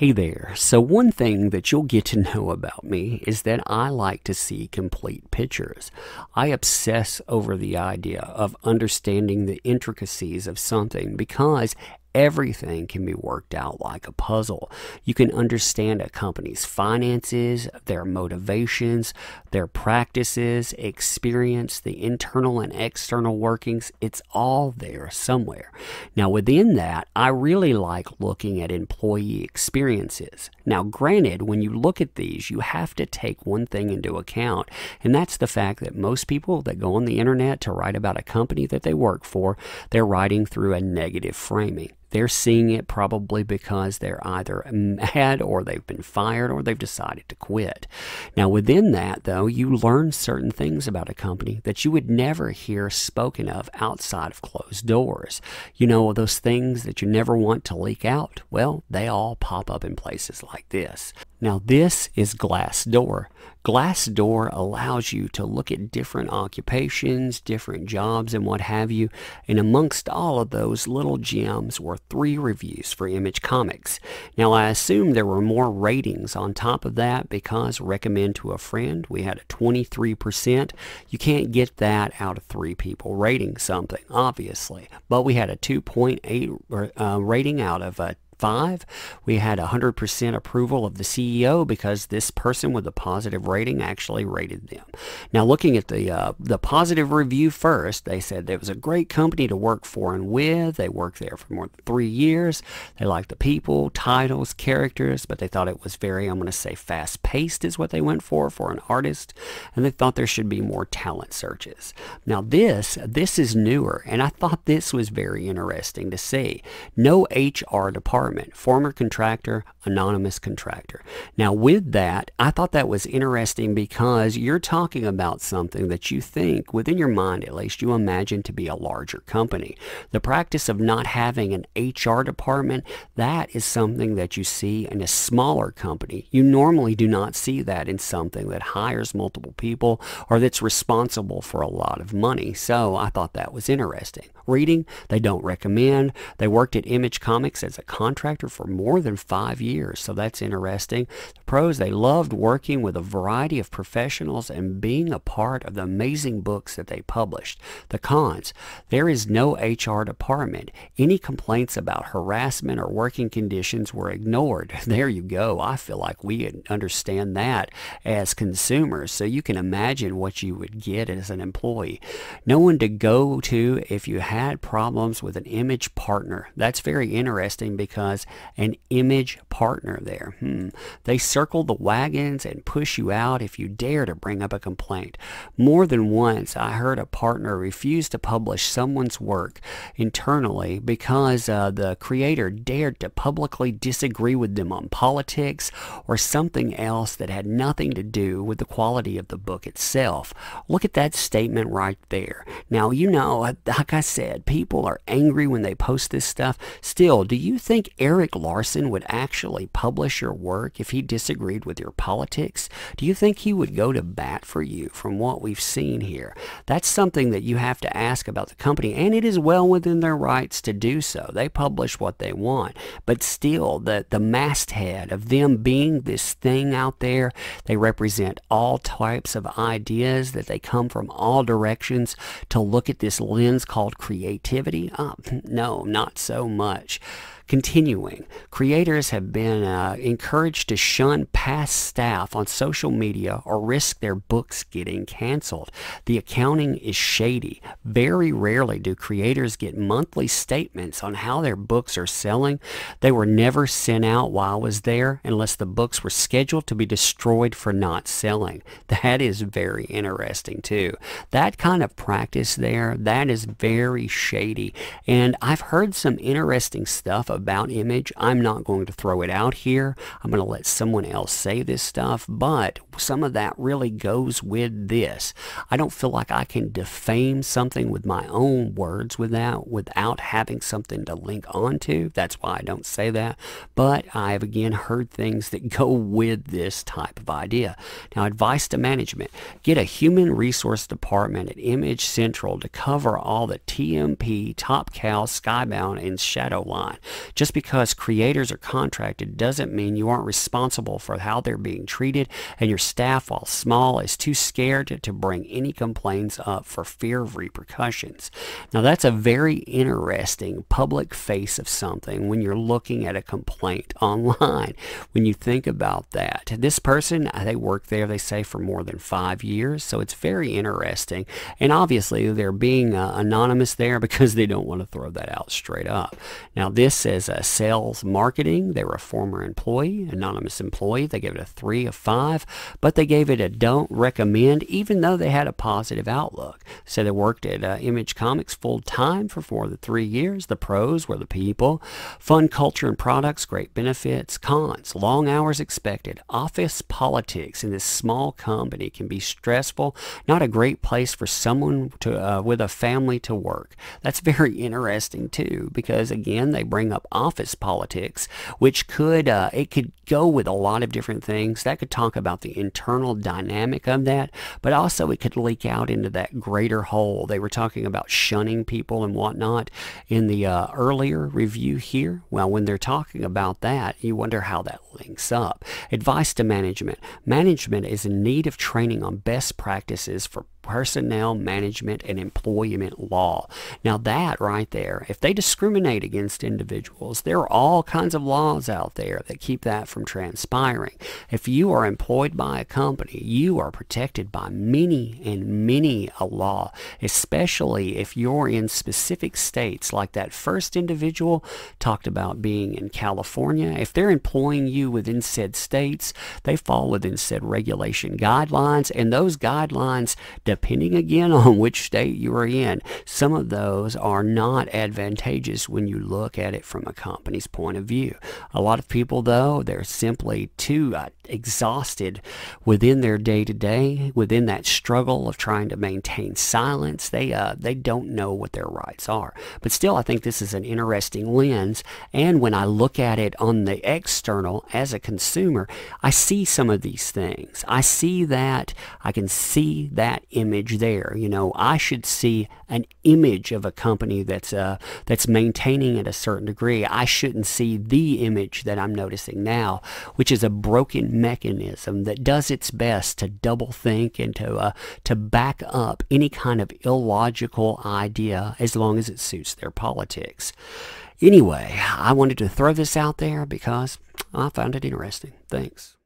Hey there. So, one thing that you'll get to know about me is that I like to see complete pictures. I obsess over the idea of understanding the intricacies of something because everything can be worked out like a puzzle. You can understand a company's finances, their motivations, their practices, experience, the internal and external workings. It's all there somewhere. Now, within that, I really like looking at employee experiences. Now, granted, when you look at these, you have to take one thing into account, and that's the fact that most people that go on the internet to write about a company that they work for, they're writing through a negative framing. They're seeing it probably because they're either mad or they've been fired or they've decided to quit. Now, within that, though, you learn certain things about a company that you would never hear spoken of outside of closed doors. You know, those things that you never want to leak out, well, they all pop up in places like this. Now, this is Glassdoor. Glassdoor allows you to look at different occupations, different jobs, and what have you. And amongst all of those little gems were three reviews for Image Comics. Now, I assume there were more ratings on top of that because recommend to a friend, we had a 23%. You can't get that out of three people rating something, obviously. But we had a 2.8 uh, rating out of a five. We had 100% approval of the CEO because this person with a positive rating actually rated them. Now, looking at the uh, the positive review first, they said it was a great company to work for and with. They worked there for more than three years. They liked the people, titles, characters, but they thought it was very, I'm going to say, fast paced is what they went for for an artist, and they thought there should be more talent searches. Now, this this is newer, and I thought this was very interesting to see. No HR department former contractor, anonymous contractor. Now, with that, I thought that was interesting because you're talking about something that you think, within your mind at least, you imagine to be a larger company. The practice of not having an HR department, that is something that you see in a smaller company. You normally do not see that in something that hires multiple people or that's responsible for a lot of money. So I thought that was interesting. Reading, they don't recommend. They worked at Image Comics as a contractor for more than five years, so that's interesting. The pros, they loved working with a variety of professionals and being a part of the amazing books that they published. The cons, there is no HR department. Any complaints about harassment or working conditions were ignored. There you go. I feel like we understand that as consumers, so you can imagine what you would get as an employee. No one to go to if you had problems with an image partner. That's very interesting because an image partner there. Hmm. They circle the wagons and push you out if you dare to bring up a complaint. More than once, I heard a partner refuse to publish someone's work internally because uh, the creator dared to publicly disagree with them on politics or something else that had nothing to do with the quality of the book itself. Look at that statement right there. Now, you know, like I said, people are angry when they post this stuff. Still, do you think Erik Larsen would actually publish your work if he disagreed with your politics? Do you think he would go to bat for you from what we've seen here? That's something that you have to ask about the company, and it is well within their rights to do so. They publish what they want, but still, the, the masthead of them being this thing out there, they represent all types of ideas that they come from all directions to look at this lens called creativity. Oh, no, not so much. Continuing, creators have been uh, encouraged to shun past staff on social media or risk their books getting canceled. The accounting is shady. Very rarely do creators get monthly statements on how their books are selling. They were never sent out while I was there unless the books were scheduled to be destroyed for not selling. That is very interesting too. That kind of practice there, that is very shady. And I've heard some interesting stuff about image. I'm not going to throw it out here. I'm going to let someone else say this stuff, but some of that really goes with this. I don't feel like I can defame something with my own words without without having something to link onto. That's why I don't say that. But I've again heard things that go with this type of idea. Now, advice to management. Get a human resource department at Image Central to cover all the TMP, Top Cow, Skybound, and Shadowline. Just because creators are contracted doesn't mean you aren't responsible for how they're being treated, and your staff, while small, is too scared to, bring any complaints up for fear of repercussions. Now, that's a very interesting public face of something when you're looking at a complaint online. When you think about that, this person, they work there, they say, for more than five years, so it's very interesting. And obviously, they're being uh, anonymous there because they don't want to throw that out straight up. Now, this says uh, sales marketing. They were a former employee, anonymous employee. They gave it a three of five, but they gave it a don't recommend, even though they had a positive outlook. So they worked at uh, Image Comics full time for more than three years. The pros were the people, fun culture and products, great benefits. Cons, long hours expected. Office politics in this small company can be stressful. Not a great place for someone to uh, with a family to work. That's very interesting too, because again, they bring up office politics, which could uh, it could go with a lot of different things. That could talk about the internal dynamic of that, but also it could leak out into that greater whole. They were talking about shunning people and whatnot in the uh, earlier review here. Well, when they're talking about that, you wonder how that links up. Advice to management. Management is in need of training on best practices for personnel management and employment law. Now that right there, if they discriminate against individuals, there are all kinds of laws out there that keep that from transpiring. If you are employed by a company, you are protected by many and many a law, especially if you're in specific states like that first individual talked about being in California. If they're employing you within said states, they fall within said regulation guidelines and those guidelines depending again on which state you are in, some of those are not advantageous when you look at it from a company's point of view. A lot of people, though, they're simply too uh, exhausted within their day to day, within that struggle of trying to maintain silence. They uh, they don't know what their rights are. But still, I think this is an interesting lens. And when I look at it on the external as a consumer, I see some of these things. I see that. I can see that image there. You know, I should see an image of a company that's uh, that's maintaining at a certain degree. I shouldn't see the image that I'm noticing now, which is a broken mechanism that does its best to double think and to uh, to back up any kind of illogical idea as long as it suits their politics. Anyway, I wanted to throw this out there because I found it interesting. Thanks.